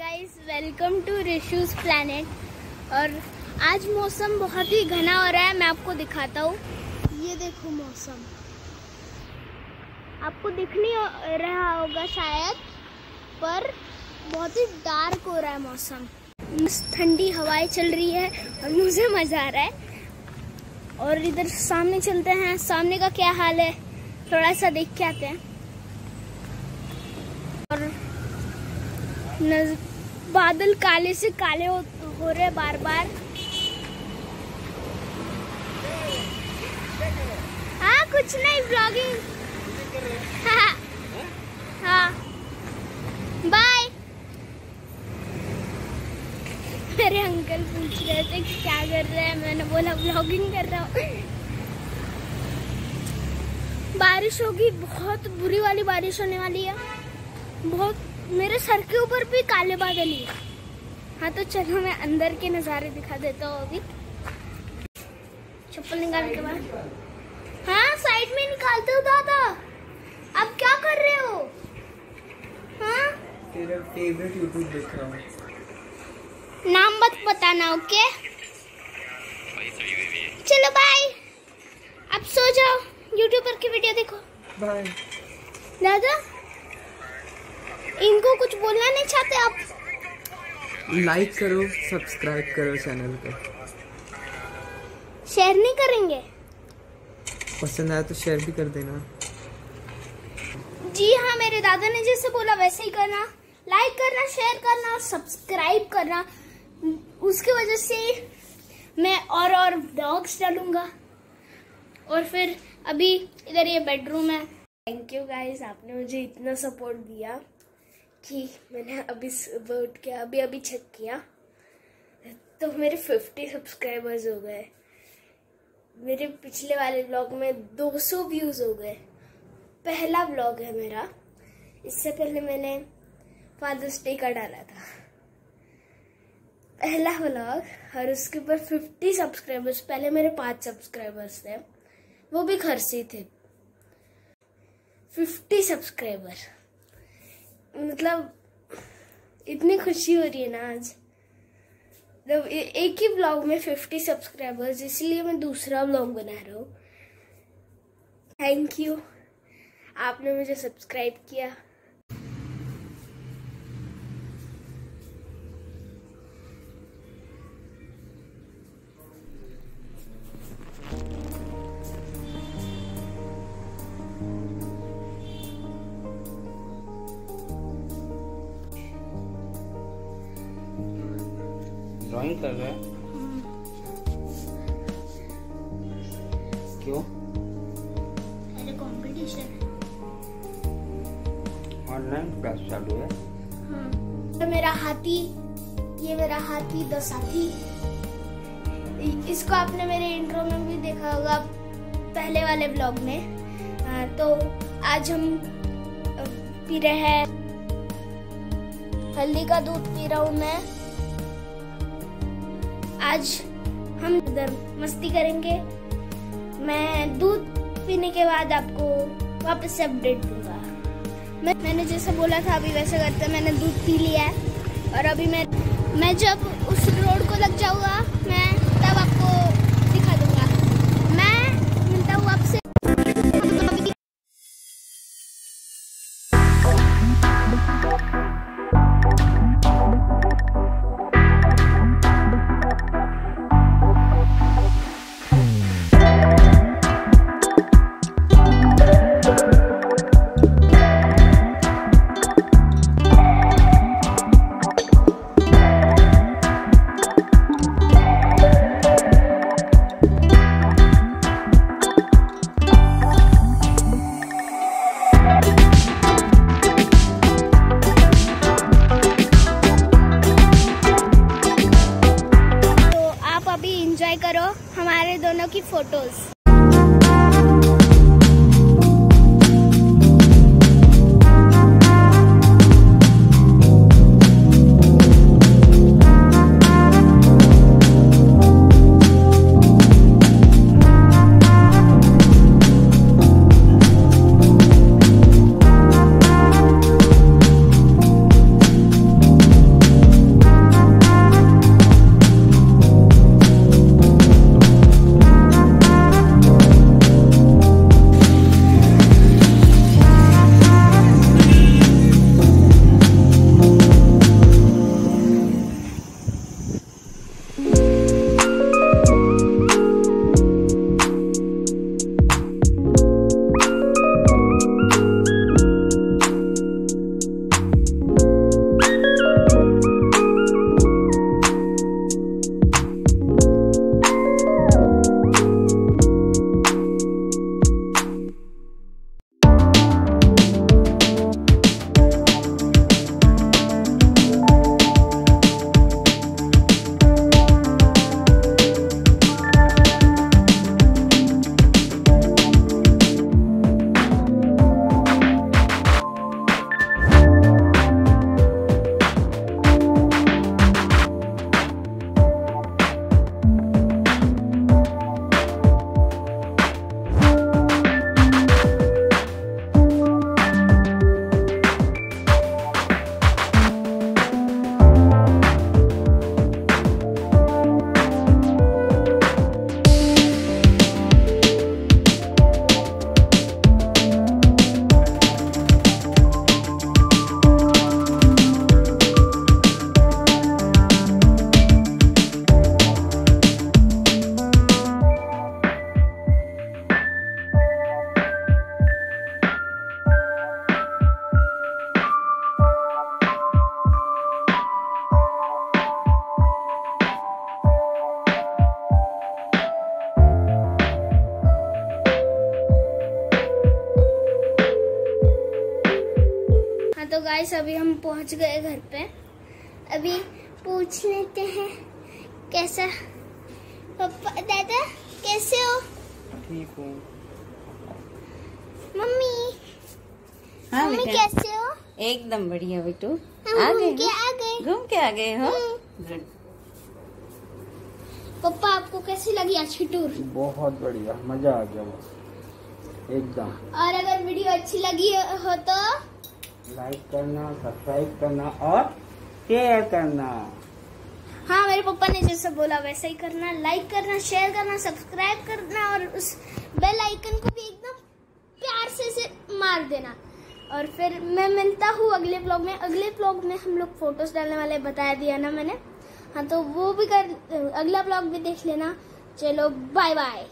Guys welcome to Rishu's planet और आज मौसम बहुत ही घना हो रहा है मैं आपको दिखाता हूँ। ये देखो मौसम। आपको दिख नहीं रहा होगा शायद पर बहुत ही डार्क हो रहा है मौसम। ठंडी हवाएँ चल रही है और मुझे मज़ा आ रहा है। और इधर सामने चलते हैं। सामने का क्या हाल है? थोड़ा सा देख के आते हैं। और नज, बादल काले से काले हो, हो रहे बार बार हाँ कुछ नहीं ब्लॉगिंग हाँ। बाय मेरे अंकल पूछ रहे थे क्या कर रहे हैं। मैंने बोला ब्लॉगिंग कर रहा हूँ। बारिश होगी बहुत बुरी वाली बारिश होने वाली है। बहुत मेरे सर के ऊपर भी काले बादल ही है। तो चलो मैं अंदर के नज़ारे दिखा देता हूँ अभी। चप्पल निकालने के बाद हाँ साइड में निकालते हो दादा। अब क्या कर रहे हो? हाँ? तेरा फेवरेट यूट्यूब देख रहा हूँ। नाम मत बताना ओके चलो बाय अब सो जाओ। यूट्यूबर की वीडियो देखो। बाय दादा? इनको कुछ बोलना नहीं चाहते आप? लाइक करो सब्सक्राइब करो चैनल को। शेयर नहीं करेंगे? पसंद आया तो शेयर भी कर देना। जी हाँ मेरे दादा ने जैसे बोला वैसे ही करना। लाइक करना शेयर करना और सब्सक्राइब करना। उसकी वजह से मैं और और ब्लॉग्स डालूँगा। और फिर अभी इधर ये बेडरूम है। थैंक यू गाइस आपने मुझे इतना सपोर्ट दिया। कि मैंने अभी सुबह उठ के अभी अभी चेक किया। तो मेरे 50 सब्सक्राइबर्स हो गए। मेरे पिछले वाले ब्लॉग में 200 व्यूज़ हो गए। पहला ब्लॉग है मेरा। इससे पहले मैंने फादर्स डे का डाला था। पहला ब्लॉग और उसके ऊपर 50 सब्सक्राइबर्स पहले मेरे पाँच सब्सक्राइबर्स थे। वो भी घर से थे। 50 सब्सक्राइबर मतलब इतनी खुशी हो रही है ना आज। मतलब एक ही ब्लॉग में 50 सब्सक्राइबर्स इसलिए मैं दूसरा ब्लॉग बना रहा हूँ। थैंक यू आपने मुझे सब्सक्राइब किया। ड्राइंग कर रहा है। क्यों? मेरे कंपटीशन ऑनलाइन क्लास चालू है। तो मेरा हाथी ये मेरा हाथी द साथी। इसको आपने मेरे इंट्रो में भी देखा होगा पहले वाले ब्लॉग में। आ, तो आज हम पी रहे हैं। हल्दी का दूध पी रहा हूँ मैं। आज हम इधर मस्ती करेंगे। मैं दूध पीने के बाद आपको वापस से अपडेट दूँगा। मैं, मैंने जैसा बोला था, अभी वैसा करते। मैंने दूध पी लिया है। और अभी मैं मैं जब उस रोड को लग जाऊँगा, मैं की फ़ोटोज़ गाइस अभी हम पहुँच गए घर पे। अभी पूछ लेते हैं कैसा? पापा दादा कैसे हो? ठीक हूँ। मम्मी हाँ मम्मी कैसे हो? एकदम बढ़िया बेटू। आ घूम गए के आ गए। घूम के आ गए हो? हम्म। पापा आपको कैसी लगी आज की टूर बहुत बढ़िया मज़ा आ गया बस। एकदम। और अगर वीडियो अच्छी लगी हो तो लाइक करना सब्सक्राइब करना और शेयर करना। हाँ मेरे पापा ने जैसे बोला, वैसा ही करना। लाइक करना शेयर करना सब्सक्राइब करना और उस बेल आइकन को भी एकदम प्यार से से मार देना। और फिर मैं मिलता हूँ अगले ब्लॉग में। अगले ब्लॉग में हम लोग फ़ोटोज़ डालने वाले बताया दिया ना मैंने। हाँ तो वो भी कर, अगला ब्लॉग भी देख लेना। चलो बाय बाय